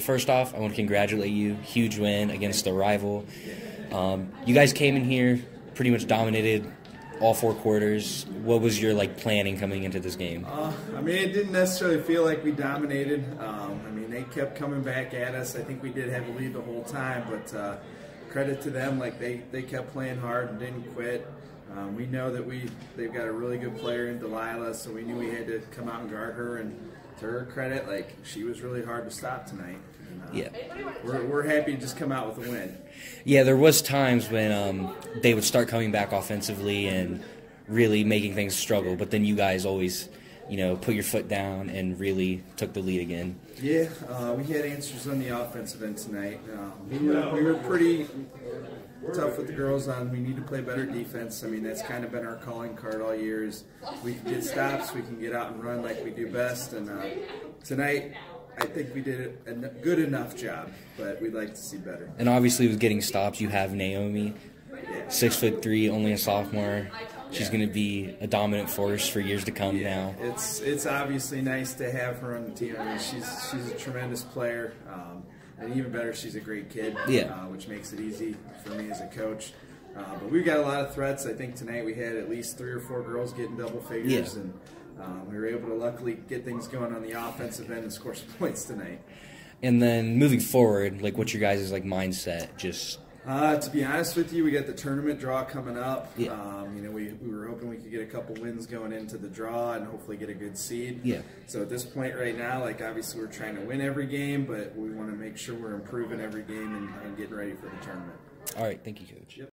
first off, I want to congratulate you. Huge win against the rival. Um, you guys came in here, pretty much dominated all four quarters. What was your like planning coming into this game? Uh, I mean, it didn't necessarily feel like we dominated. Um, I mean, they kept coming back at us. I think we did have a lead the whole time, but uh, credit to them, like they, they kept playing hard and didn't quit. Um, we know that we they've got a really good player in Delilah, so we knew we had to come out and guard her. And to her credit, like she was really hard to stop tonight. And, uh, Yeah. we're, we're happy to just come out with a win. Yeah, there was times when um, they would start coming back offensively and really making things struggle, but then you guys always, you know, put your foot down and really took the lead again. Yeah, uh, we had answers on the offensive end tonight. Uh, we, were, we were pretty tough with the girls on we need to play better defense. I mean, that's kind of been our calling card all year is we can get stops, we can get out and run like we do best. And uh, tonight, I think we did a good enough job, but we'd like to see better. And obviously, with getting stops, you have Naomi, six foot three, only a sophomore. She's going to be a dominant force for years to come now. It's it's obviously nice to have her on the team. I mean, she's she's a tremendous player, um, and even better, she's a great kid. Yeah. uh, which makes it easy for me as a coach. Uh, but we've got a lot of threats. I think tonight we had at least three or four girls getting double figures, Yeah. and um, we were able to luckily get things going on the offensive end and score some points tonight. And then moving forward, like what's your guys' like mindset? Just Uh, to be honest with you, we got the tournament draw coming up. Yeah. Um, you know, we, we were hoping we could get a couple wins going into the draw and hopefully get a good seed. Yeah. So at this point right now, like obviously we're trying to win every game, but we want to make sure we're improving every game and, and getting ready for the tournament. all right. Thank you, coach. Yep.